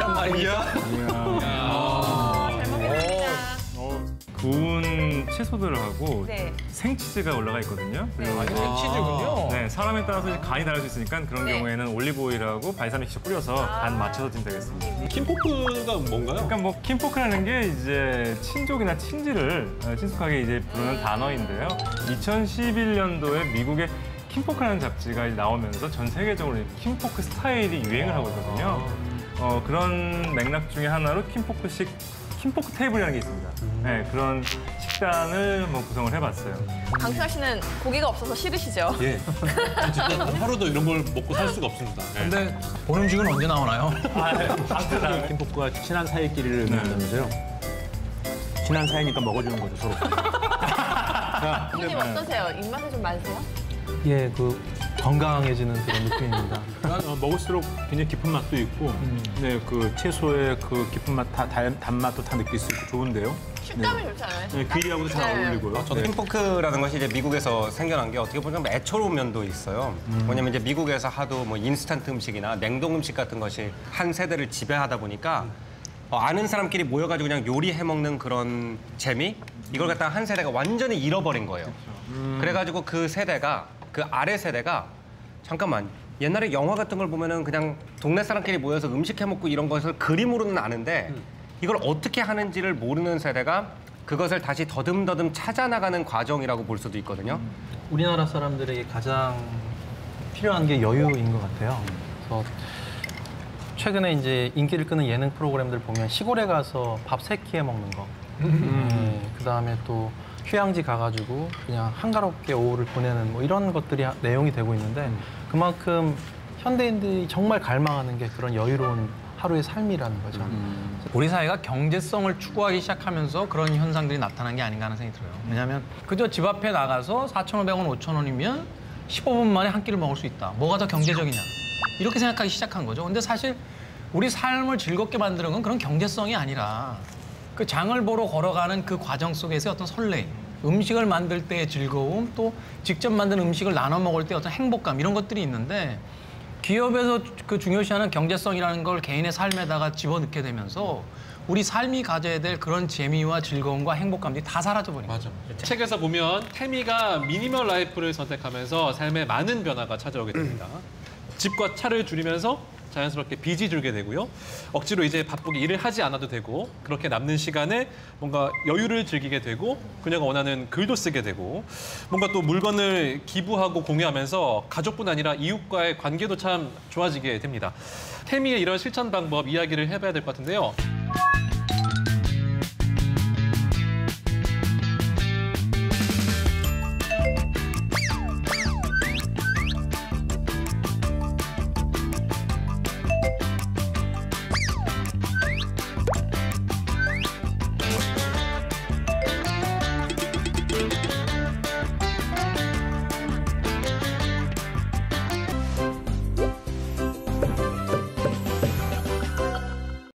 이란 말입니까? 잘 먹겠습니다. 구운 채소들을 하고 네. 생치즈가 올라가 있거든요. 그리고 이제 치즈군요. 네, 사람에 따라서 간이 다를 수 있으니까 그런 네. 경우에는 올리브 오일하고 발사믹 뿌려서 간 맞춰서 드면 되겠습니다. Kinfolk가 뭔가요? 그러니까 뭐 Kinfolk라는 게 이제 친족이나 친지를 어, 친숙하게 이제 부르는 단어인데요. 2011년도에 미국의 Kinfolk라는 잡지가 나오면서 전 세계적으로 이 Kinfolk 스타일이 유행을 하고 있거든요. 어, 그런 맥락 중에 하나로 Kinfolk식 Kinfolk 테이블이라는 게 있습니다. 네, 그런 식단을 뭐 구성을 해봤어요. 강신아 씨는 고기가 없어서 싫으시죠? 예. 진짜 하루도 이런 걸 먹고 살 수가 없습니다. 예. 근데 본 음식은 언제 나오나요? Kinfolk가 친한 사이끼리를 의미한다면서요? 친한 사이니까 먹어주는 거죠, 서로. 선생님 어떠세요? 입맛에 좀 맞으세요? 예, 그 건강해지는 그런 느낌입니다. 어, 먹을수록 굉장히 깊은 맛도 있고, 네, 그 채소의 그 깊은 맛, 다, 단- 단맛도 다 느낄 수 있고 좋은데요. 식감이 좋지 않아요? 네, 귀리하고도 잘 네. 어울리고요. 저도 네. Kinfolk라는 것이 이제 미국에서 생겨난 게 어떻게 보면 애처로운 면도 있어요. 왜냐면 이제 미국에서 하도 뭐 인스턴트 음식이나 냉동 음식 같은 것이 한 세대를 지배하다 보니까 어, 아는 사람끼리 모여가지고 그냥 요리해 먹는 그런 재미 이걸 갖다가 한 세대가 완전히 잃어버린 거예요. 그래가지고 그 세대가 그 아래 세대가 잠깐만 옛날에 영화 같은 걸 보면은 그냥 동네 사람끼리 모여서 음식 해 먹고 이런 것을 그림으로는 아는데 이걸 어떻게 하는지를 모르는 세대가 그것을 다시 더듬더듬 찾아나가는 과정이라고 볼 수도 있거든요. 우리나라 사람들에게 가장 필요한 게 여유인 것 같아요. 그래서 최근에 이제 인기를 끄는 예능 프로그램들 보면 시골에 가서 밥 세 끼 해 먹는 거. 그 다음에 또 휴양지 가가지고 그냥 한가롭게 오후를 보내는 뭐 이런 것들이 하- 내용이 되고 있는데 그만큼 현대인들이 정말 갈망하는 게 그런 여유로운 하루의 삶이라는 거죠. 우리 사회가 경제성을 추구하기 시작하면서 그런 현상들이 나타난 게 아닌가 하는 생각이 들어요. 왜냐하면 그저 집 앞에 나가서 4,500원, 5,000원이면 15분 만에 한 끼를 먹을 수 있다. 뭐가 더 경제적이냐. 이렇게 생각하기 시작한 거죠. 근데 사실 우리 삶을 즐겁게 만드는 건 그런 경제성이 아니라 그 장을 보러 걸어가는 그 과정 속에서의 어떤 설레임, 음식을 만들 때의 즐거움, 또 직접 만든 음식을 나눠 먹을 때 어떤 행복감 이런 것들이 있는데 기업에서 그 중요시하는 경제성이라는 걸 개인의 삶에다가 집어넣게 되면서 우리 삶이 가져야 될 그런 재미와 즐거움과 행복감들이 다 사라져 버린 거죠. 맞아. 책에서 보면 태미가 minimal life를 선택하면서 삶에 많은 변화가 찾아오게 됩니다. 집과 차를 줄이면서 자연스럽게 빚이 줄게 되고요. 억지로 이제 바쁘게 일을 하지 않아도 되고 그렇게 남는 시간에 뭔가 여유를 즐기게 되고 그녀가 원하는 글도 쓰게 되고 뭔가 또 물건을 기부하고 공유하면서 가족뿐 아니라 이웃과의 관계도 참 좋아지게 됩니다. 태미의 이런 실천 방법 이야기를 해봐야 될 것 같은데요.